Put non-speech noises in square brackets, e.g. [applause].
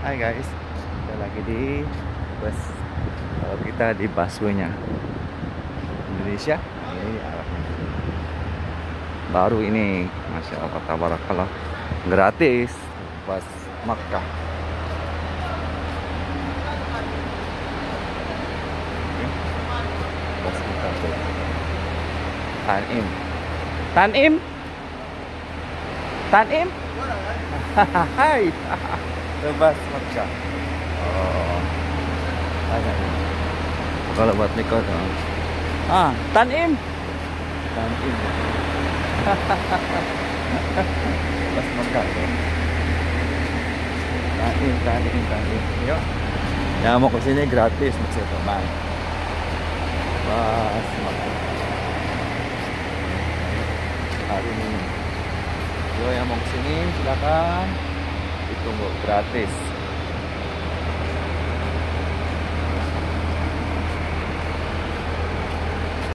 Hai guys, kita lagi di bus. Kalau kita di busway-nya Indonesia, ini arahnya. Baru ini, masya Allah, tabarakallah, gratis bus Makkah. Bus kita. Tanim. Tanim. Tanim. Hai. [laughs] Bebas Makkah. Oh. Ada. Kalau buat Niko tuh. Ah, Tanim. Tanim. Bebas Makkah tuh. Tanim, tanim, tanim. Yuk. Yang mau ke sini gratis masih teman. Bas Makkah. Hari ini. Yo yang mau ke sini silakan ditunggu gratis